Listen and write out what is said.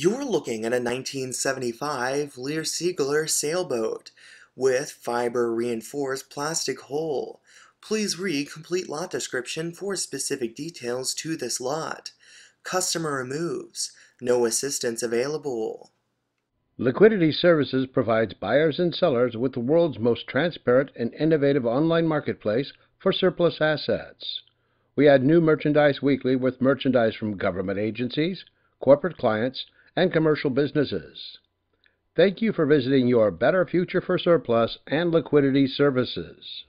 You're looking at a 1975 Lear Siegler sailboat with fiber reinforced plastic hull. Please read complete lot description for specific details to this lot. Customer removes. No assistance available. Liquidity Services provides buyers and sellers with the world's most transparent and innovative online marketplace for surplus assets. We add new merchandise weekly with merchandise from government agencies, corporate clients, and commercial businesses. Thank you for visiting your Better Future for Surplus and Liquidity Services.